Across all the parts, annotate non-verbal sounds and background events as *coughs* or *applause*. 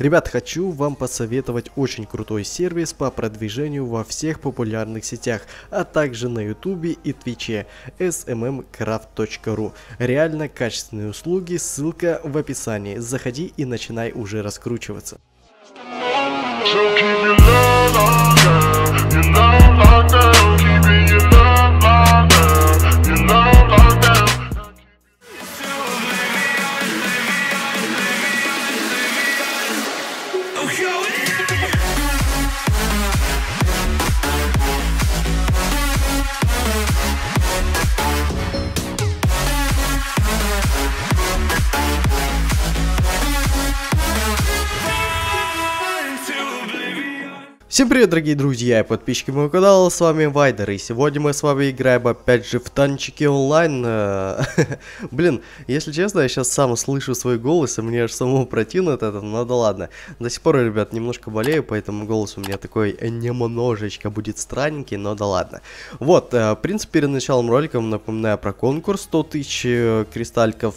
Ребят, хочу вам посоветовать очень крутой сервис по продвижению во всех популярных сетях, а также на ютубе и твиче smmcraft.ru. Реально качественные услуги, ссылка в описании. Заходи и начинай уже раскручиваться. So keep your love on Всем привет, дорогие друзья и подписчики моего канала, с вами Вайдер, и сегодня мы с вами играем опять же в танчики онлайн. *laughs* Блин, если честно, я сейчас сам слышу свой голос, и мне аж самому противно от этого, ну да ладно. До сих пор, ребят, немножко болею, поэтому голос у меня такой немножечко будет странненький, но да ладно. Вот, э, в принципе, перед началом ролика напоминаю про конкурс 100 тысяч э, кристальков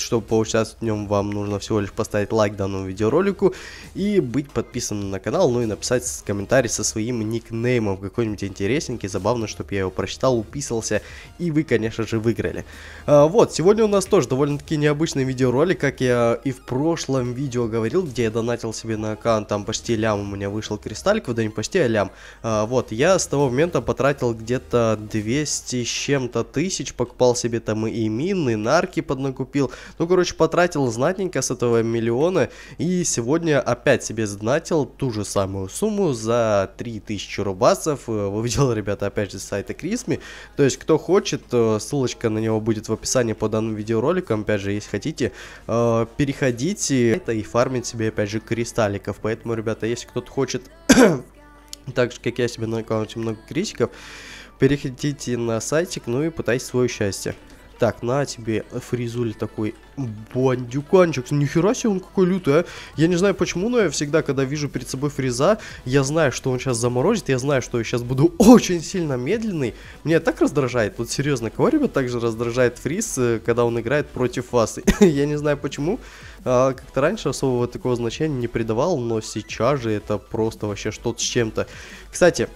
чтобы поучаствовать в нем, вам нужно всего лишь поставить лайк данному видеоролику и быть подписанным на канал, ну и написать комментарий со своим никнеймом, какой-нибудь интересненький, забавно, чтобы я его прочитал, уписался, и вы, конечно же, выиграли. А, вот, сегодня у нас тоже довольно-таки необычный видеоролик, как я и в прошлом видео говорил, где я донатил себе на аккаунт, там почти лям у меня вышел кристаллик, да не почти, а лям. А, вот, я с того момента потратил где-то 200 с чем-то тысяч, покупал себе там и мины, нарки поднакупил, ну, короче, потратил знатненько с этого миллиона. И сегодня опять себе сдонатил ту же самую сумму за 3000 рубасов. Э, Выведел, ребята, опять же, с сайта Крисми. То есть, кто хочет, ссылочка на него будет в описании под данным видеороликом. Опять же, если хотите, э, переходите и фармить себе, опять же, кристалликов. Поэтому, ребята, если кто-то хочет, *coughs* так же, как я себе на аккаунте много критиков, переходите на сайтик, ну и пытайтесь свое счастье. Так, на тебе фризуль такой бандюканчик. Нихера себе он какой лютый, а. Я не знаю почему, но я всегда, когда вижу перед собой фриза, я знаю, что он сейчас заморозит, я знаю, что я сейчас буду *laughs* очень сильно медленный. Меня так раздражает, вот серьезно, кого, ребят, также раздражает фриз, э, когда он играет против вас? *laughs* я не знаю почему. А, Как-то раньше особого такого значения не придавал, но сейчас же это просто вообще что-то с чем-то. Кстати,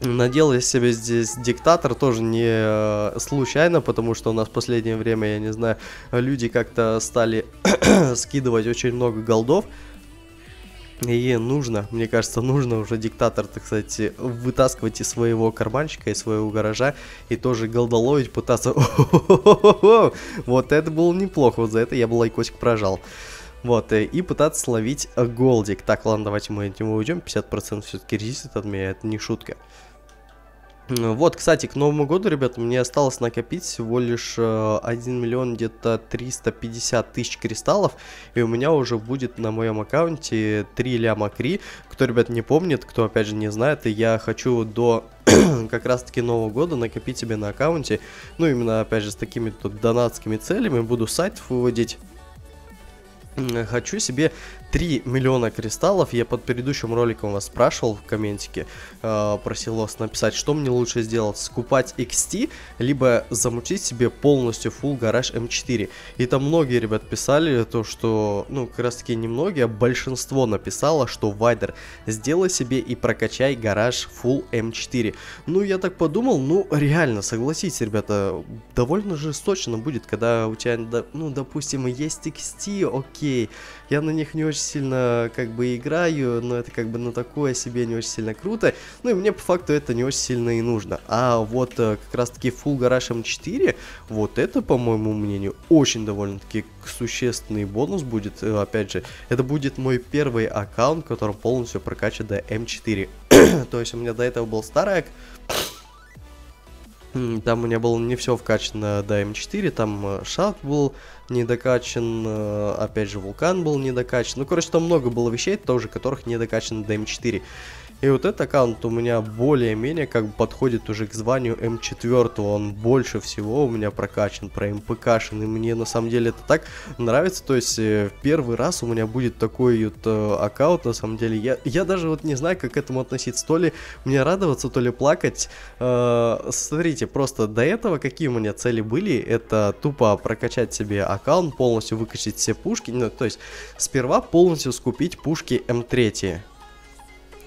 Надел я себе здесь диктатор тоже не э, случайно, потому что у нас в последнее время, я не знаю, люди как-то стали *clears throat* скидывать очень много голдов. И нужно, мне кажется, нужно уже диктатор, так сказать, вытаскивать из своего карманчика, из своего гаража и тоже голдоловить, пытаться... *laughs* Вот это было неплохо, вот за это я бы лайкосик прожал. Вот, э, и пытаться словить голдик. Так, ладно, давайте мы от уйдем. 50% все-таки резистит от меня, это не шутка. Вот, кстати, к Новому году, ребят, мне осталось накопить всего лишь э, 1 миллион где-то 350 тысяч кристаллов, и у меня уже будет на моем аккаунте 3 ляма кри. Кто, ребят, не помнит, кто, опять же, не знает, и я хочу до *coughs* как раз-таки Нового года накопить себе на аккаунте, ну, именно, опять же, с такими тут донатскими целями, буду сайт выводить хочу себе 3 миллиона кристаллов. Я под предыдущим роликом вас спрашивал в комментике, э, просил вас написать, что мне лучше сделать, скупать XT, либо замутить себе полностью full гараж M4. И там многие ребят писали то, что, ну, как раз таки не многие, а большинство написало, что Вайдер, сделай себе и прокачай гараж full M4. Ну, я так подумал, ну, реально, согласитесь, ребята, довольно жесточно будет, когда у тебя, ну, допустим, есть XT, окей, я на них не очень сильно как бы играю, но это как бы на такое себе не очень сильно круто. Ну и мне по факту это не очень сильно и нужно. А вот э, как раз таки Full Garage M4, вот это, по моему мнению, очень довольно-таки существенный бонус будет. Э, опять же, это будет мой первый аккаунт, который полностью прокачан до M4. То есть у меня до этого был старый там у меня было не все вкачано до М4, там э, шат был не докачан, э, опять же вулкан был не докачан. Ну, короче, там много было вещей, тоже которых не докачано до М4. И вот этот аккаунт у меня более-менее как бы подходит уже к званию М4, он больше всего у меня прокачан, про МПКшен, и мне на самом деле это так нравится, то есть э, первый раз у меня будет такой вот э, аккаунт, на самом деле, я, я даже вот не знаю, как к этому относиться, то ли мне радоваться, то ли плакать, э, смотрите, просто до этого какие у меня цели были, это тупо прокачать себе аккаунт, полностью выкачать все пушки, ну, то есть сперва полностью скупить пушки М3,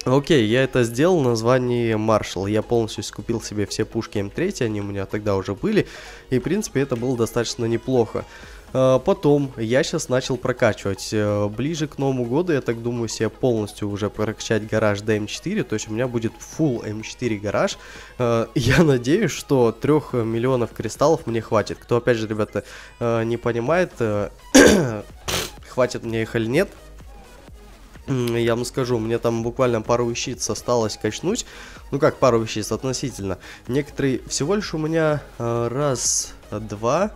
Окей, я это сделал на звании маршал. Я полностью скупил себе все пушки М3, они у меня тогда уже были. И, в принципе, это было достаточно неплохо. А, потом я сейчас начал прокачивать. Э, ближе к Новому году, я так думаю, себе полностью уже прокачать гараж до М4. То есть у меня будет full М4 гараж. А, *laughs* я надеюсь, что 3 миллионов кристаллов мне хватит. Кто, опять же, ребята, э, не понимает, э, *coughs* хватит мне их или нет, я вам скажу, мне там буквально пару вещиц осталось качнуть. Ну как пару вещиц относительно. Некоторые, всего лишь у меня э, раз, два,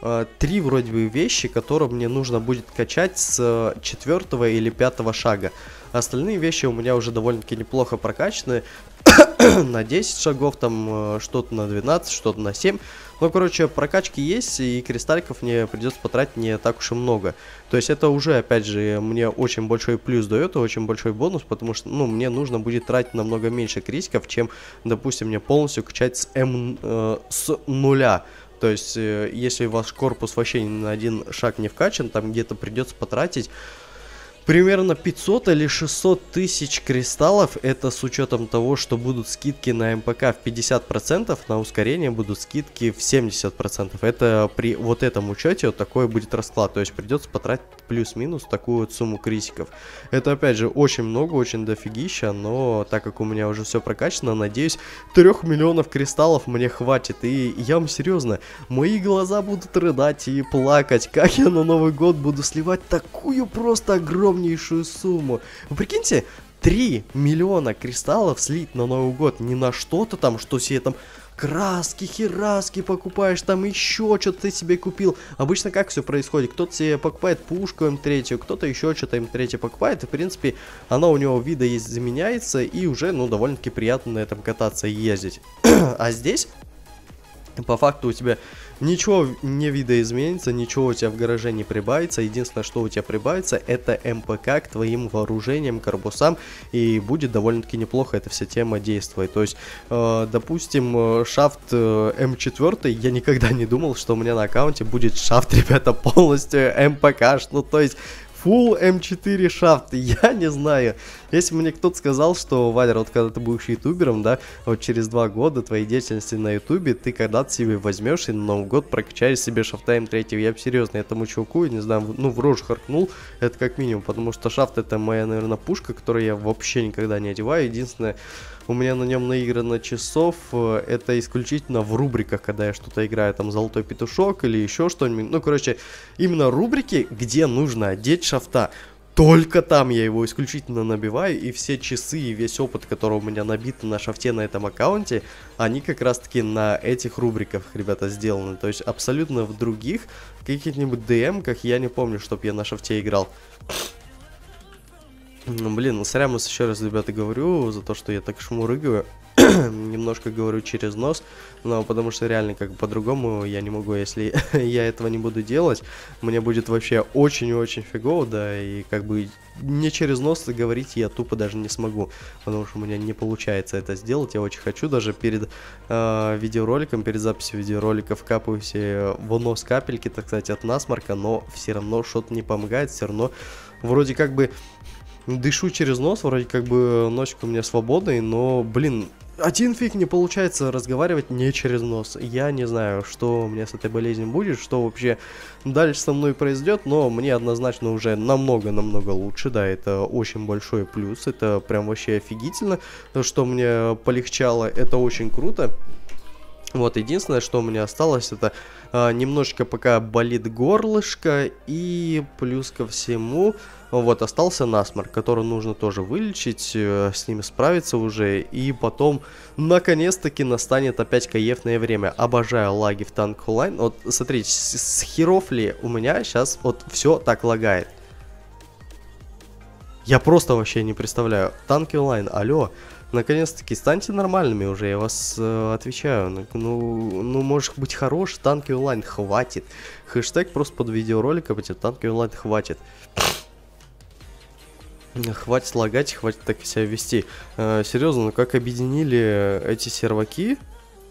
э, три вроде бы вещи, которые мне нужно будет качать с четвертого или пятого шага. Остальные вещи у меня уже довольно-таки неплохо прокачаны. *coughs* на 10 шагов, там э, что-то на 12, что-то на 7. Ну, короче, прокачки есть, и кристалликов мне придется потратить не так уж и много. То есть это уже, опять же, мне очень большой плюс дает, и очень большой бонус, потому что, ну, мне нужно будет тратить намного меньше критиков, чем, допустим, мне полностью качать с М э, с нуля. То есть, э, если ваш корпус вообще ни на один шаг не вкачан, там где-то придется потратить примерно 500 или 600 тысяч кристаллов. Это с учетом того, что будут скидки на МПК в 50%, на ускорение будут скидки в 70%. Это при вот этом учете вот такой будет расклад. То есть придется потратить плюс-минус такую вот сумму крисиков. Это опять же очень много, очень дофигища, но так как у меня уже все прокачано, надеюсь 3 миллионов кристаллов мне хватит. И я вам серьезно, мои глаза будут рыдать и плакать, как я на Новый год буду сливать такую просто огромную огромнейшую сумму. Вы прикиньте, 3 миллиона кристаллов слить на Новый год не на что-то там, что себе там краски, хераски покупаешь, там еще что-то ты себе купил. Обычно как все происходит? Кто-то себе покупает пушку М3, кто-то еще что-то М3 покупает, и в принципе она у него вида есть заменяется, и уже, ну, довольно-таки приятно на этом кататься и ездить. *clears throat* а здесь по факту у тебя ничего не видоизменится, ничего у тебя в гараже не прибавится. Единственное, что у тебя прибавится, это МПК к твоим вооружениям, корпусам. И будет довольно-таки неплохо эта вся тема действовать. То есть, э, допустим, э, шафт э, М4, я никогда не думал, что у меня на аккаунте будет шафт, *laughs* ребята, полностью МПК. Ну, то есть, Full M4 шафт, я не знаю. Если мне кто-то сказал, что, Валер, вот когда ты будешь ютубером, да, вот через два года твоей деятельности на ютубе, ты когда-то себе возьмешь и на Новый год прокачаешь себе шафта М3. Я бы серьезно этому чуваку, не знаю, ну, в рожу харкнул, это как минимум, потому что шафт это моя, наверное, пушка, которую я вообще никогда не одеваю. Единственное, у меня на нем наиграно часов, э, это исключительно в рубриках, когда я что-то играю, там, Золотой Петушок или еще что-нибудь. Ну, короче, именно рубрики, где нужно одеть шафта. Только там я его исключительно набиваю, и все часы и весь опыт, который у меня набит на шафте на этом аккаунте, они как раз таки на этих рубриках, ребята, сделаны. То есть абсолютно в других, в каких-нибудь DM-ках я не помню, чтобы я на шафте играл. Блин, ну сорян, еще раз, ребята, говорю за то, что я так шмурыгаю. *clears throat* немножко говорю через нос, но потому что реально как по-другому я не могу, если *laughs* я этого не буду делать, мне будет вообще очень-очень фигово, да, и как бы не через нос говорить я тупо даже не смогу, потому что у меня не получается это сделать, я очень хочу, даже перед э, видеороликом, перед записью видеоролика вкапываю все в нос капельки, так сказать, от насморка, но все равно что-то не помогает, все равно вроде как бы дышу через нос, вроде как бы носик у меня свободный, но, блин, один фиг не получается разговаривать не через нос. Я не знаю, что у меня с этой болезнью будет, что вообще дальше со мной произойдет, но мне однозначно уже намного-намного лучше, да, это очень большой плюс, это прям вообще офигительно, что мне полегчало, это очень круто. Вот, единственное, что у меня осталось, это а, немножечко пока болит горлышко, и плюс ко всему, вот, остался насморк, который нужно тоже вылечить, э, с ним справиться уже, и потом, наконец-таки, настанет опять каефное время. Обожаю лаги в танк онлайн. Вот, смотрите, с, с херов ли у меня сейчас вот все так лагает. Я просто вообще не представляю. Танки онлайн, алло. Наконец-таки станьте нормальными уже, я вас э, отвечаю. Ну, ну, ну, может быть хорош, танки онлайн хватит. Хэштег просто под видеороликом, эти танки онлайн хватит. Хватит лагать, хватит так себя вести. Э, серьезно, ну как объединили эти серваки,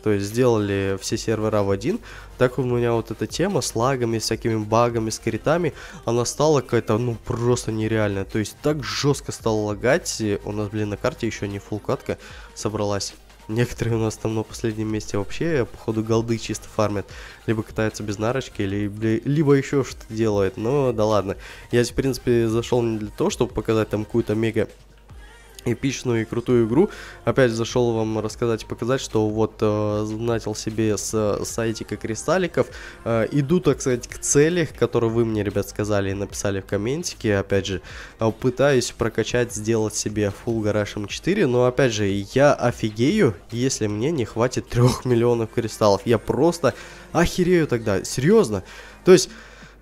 то есть сделали все сервера в один, так у меня вот эта тема с лагами, всякими багами, с критами, она стала какая-то, ну, просто нереальная. То есть так жестко стало лагать, у нас, блин, на карте еще не фул катка собралась. Некоторые у нас там на последнем месте вообще, походу, голды чисто фармят. Либо катаются без нарочки, либо, либо еще что-то делают. Но да ладно. Я, в принципе, зашел не для того, чтобы показать там какую-то мега эпичную и крутую игру. Опять зашел вам рассказать и показать, что вот э, начал себе с э, сайтика кристалликов. Э, иду, так сказать, к цели, которую вы мне, ребят, сказали и написали в комментике. Опять же, э, пытаюсь прокачать, сделать себе Full Garage M4. Но, опять же, я офигею, если мне не хватит 3 *laughs* миллионов кристаллов. Я просто охерею тогда. Серьезно. То есть...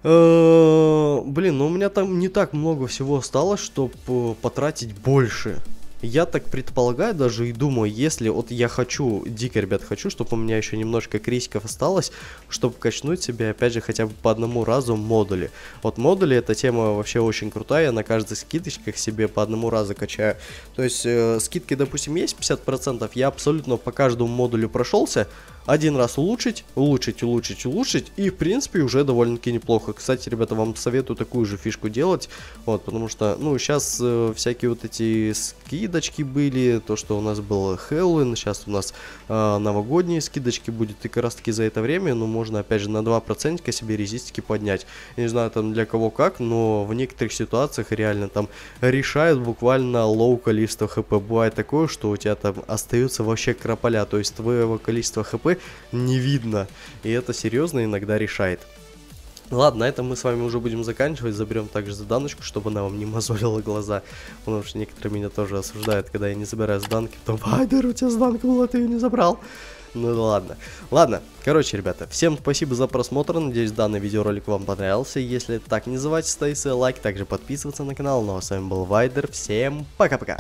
Э, блин, ну у меня там не так много всего осталось, чтобы э, потратить больше. Я так предполагаю даже и думаю, если вот я хочу, дико, ребят, хочу, чтобы у меня еще немножко крисиков осталось, чтобы качнуть себе, опять же, хотя бы по одному разу модули. Вот модули, эта тема вообще очень крутая, я на каждой скидочках себе по одному разу качаю. То есть, э, скидки, допустим, есть 50%, я абсолютно по каждому модулю прошелся, один раз улучшить, улучшить, улучшить, улучшить, и в принципе уже довольно-таки неплохо. Кстати, ребята, вам советую такую же фишку делать, вот, потому что, ну, сейчас э, всякие вот эти скидочки были, то, что у нас был Хэллоуин, сейчас у нас э, новогодние скидочки будет, и как раз таки за это время, ну, можно опять же на 2% себе резистики поднять. Я не знаю там для кого как, но в некоторых ситуациях реально там решают буквально low количество хп. Бывает такое, что у тебя там остается вообще крополя, то есть твоего количества хп не видно. И это серьезно иногда решает. Ладно, на этом мы с вами уже будем заканчивать. Заберем также заданочку, чтобы она вам не *laughs* мозолила глаза. Потому что некоторые меня тоже осуждают, когда я не забираю заданки. То Вайдер, у тебя заданка была, ты ее не забрал. Ну ладно. Ладно, короче, ребята, всем спасибо за просмотр. Надеюсь, данный видеоролик вам понравился. Если так не забывайте ставить свой лайк, также подписываться на канал. Ну а с вами был Вайдер. Всем пока-пока.